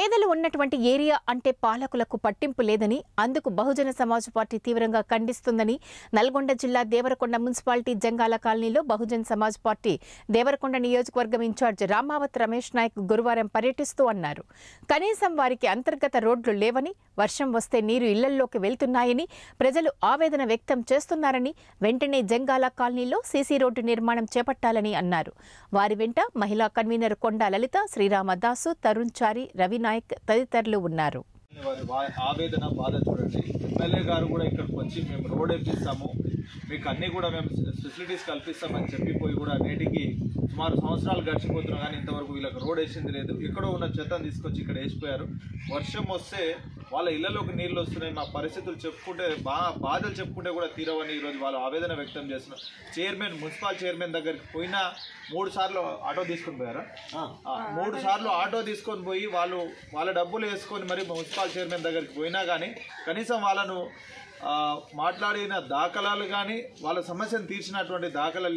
పేదలు ఉన్నటువంటి ఏరియా అంటే పాలకులకు పట్టింపు లేదని అందుకు బహుజన సమాజ్ పార్టీ తీవ్రంగా ఖండిస్తుందని నల్గొండ జిల్లా దేవరకొండ మున్సిపాలిటీ జంగాల కాలనీలో బహుజన్ సమాజ్ పార్టీ దేవరకొండ నియోజకవర్గం ఇన్ఛార్జ్ రామావత్ రమేష్ నాయక్ గురువారం పర్యటిస్తూ అన్నారు. కనీసం వారికి అంతర్గత రోడ్లు లేవని వర్షం వస్తే నీరు ఇళ్ళల్లోకి వెళ్తున్నాయని ప్రజలు ఆవేదన వ్యక్తం చేస్తున్నారని వెంటనే జంగాల కాలనీలో సీసీ రోడ్డు నిర్మాణం చేపట్టాలని అన్నారు. వారి వెంట మహిళా కన్వీనర్ కొండా లలిత శ్రీరామదాసు తరుణ్ చారి నాయక్ తదితరులు ఉన్నారు. వారి ఆవేదన బాధ చూడండి. ఎమ్మెల్యే గారు కూడా ఇక్కడికి వచ్చి మేము రోడ్ వేపిస్తాము మీకు అన్నీ కూడా మేము ఫెసిలిటీస్ కల్పిస్తామని చెప్పిపోయి కూడా నేటికి సుమారు సంవత్సరాలు గడిచిపోతున్నాం కానీ ఇంతవరకు వీళ్ళకి రోడ్ వేసింది లేదు. ఎక్కడో ఉన్న చెత్తను తీసుకొచ్చి ఇక్కడ వేసిపోయారు. వర్షం వస్తే వాళ్ళ ఇళ్ళలోకి నీళ్ళు వస్తున్నాయి మా పరిస్థితులు చెప్పుకుంటే బా బాధలు చెప్పుకుంటే కూడా తీరవని ఈరోజు వాళ్ళు ఆవేదన వ్యక్తం చేస్తున్నారు. చైర్మన్ మున్సిపల్ చైర్మన్ దగ్గరికి పోయినా మూడు సార్లు ఆటో తీసుకొని పోయారా? మూడు సార్లు ఆటో తీసుకొని పోయి వాళ్ళు వాళ్ళ డబ్బులు వేసుకొని మరి మున్సిపల్ చైర్మన్ దగ్గరికి పోయినా కానీ కనీసం వాళ్ళను మాట్లాడిన దాఖలాలు కానీ వాళ్ళ సమస్యను తీర్చినటువంటి దాఖలాలు